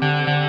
Bye.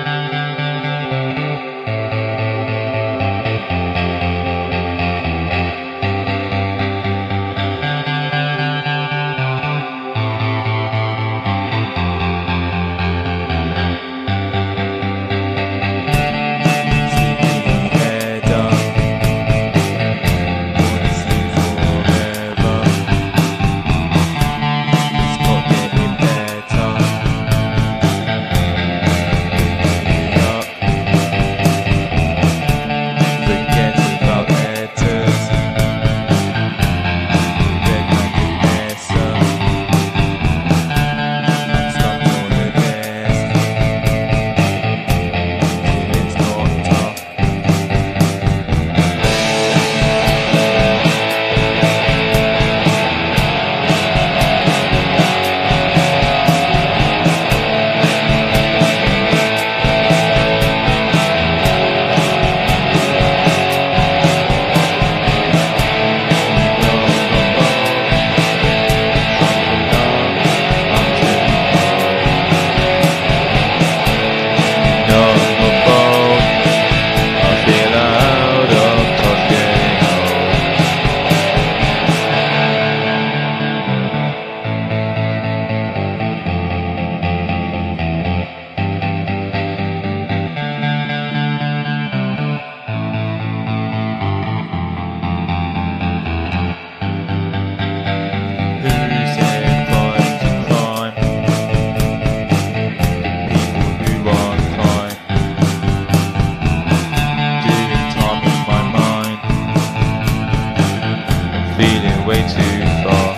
leading way too far.